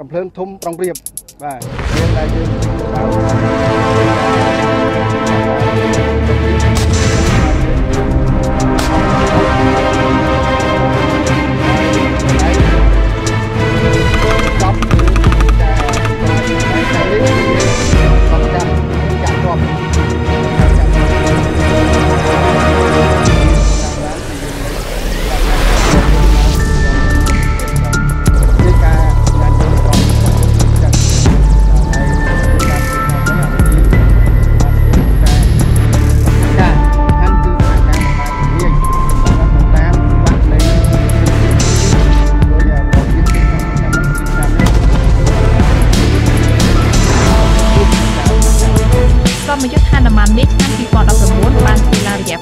កំភ្លើងធំប្រងព្រៀបបាទយើងដែលយើង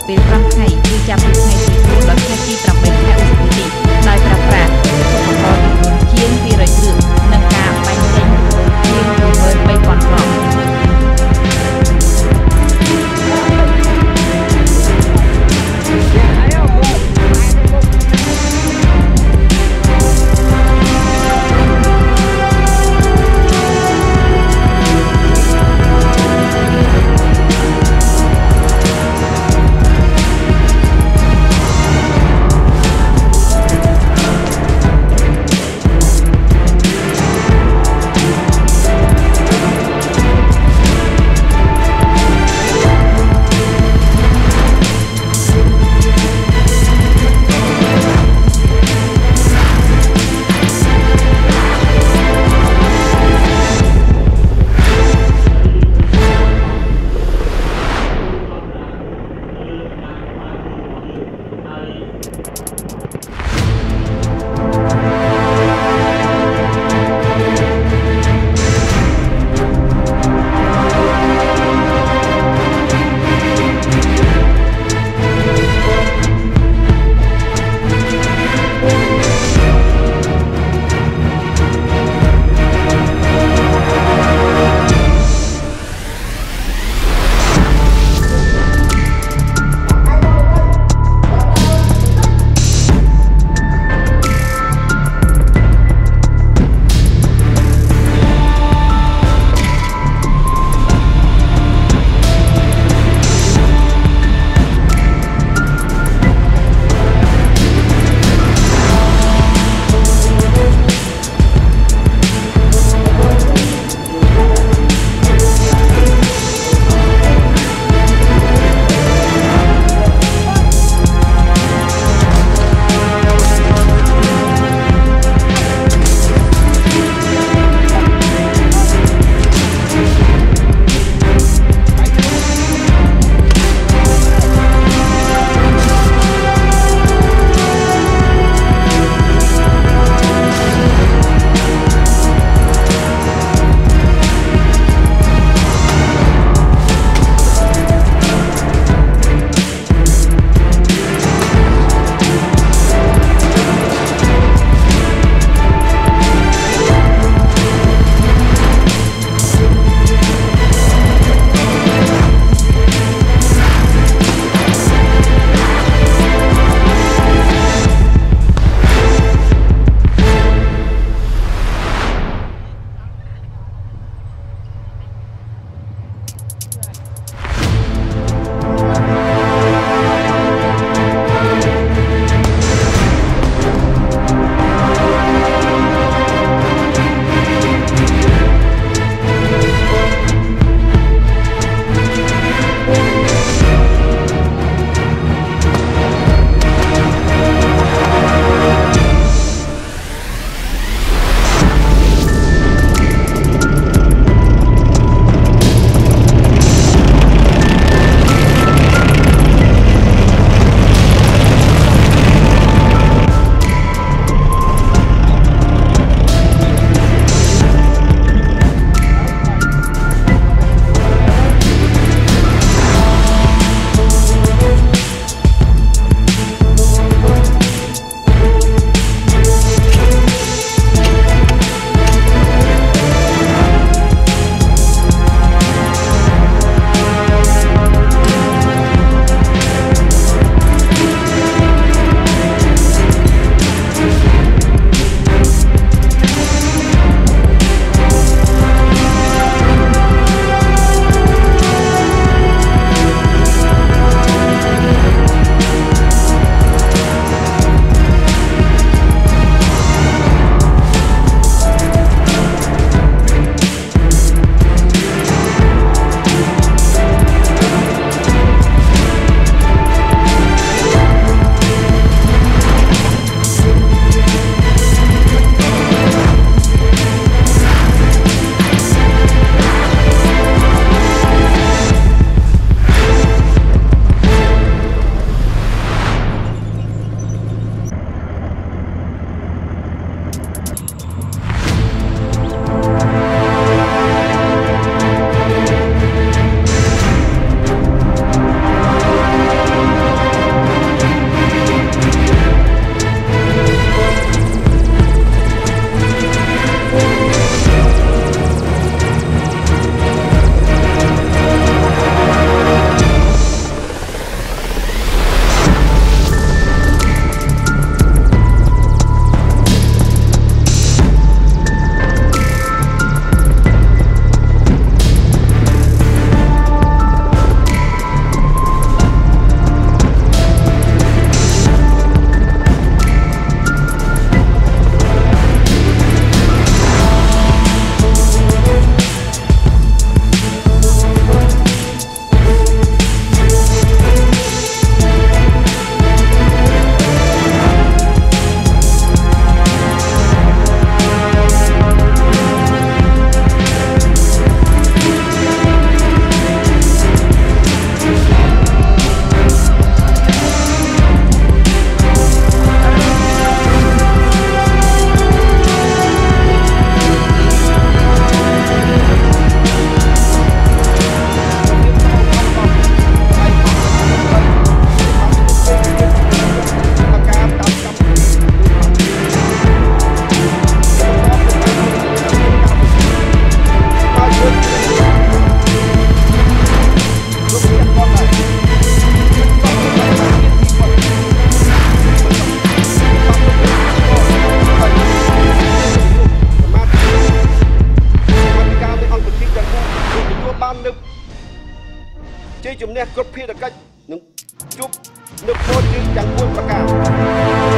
ពេល5ថ្ងៃគឺចាប់ពីថ្ងៃទី4ដល់ថ្ងៃទី8 ជ័យជំនះគ្រប់ភារកិច្ចនឹងជួបនៅពលជើងទាំង4ប្រការ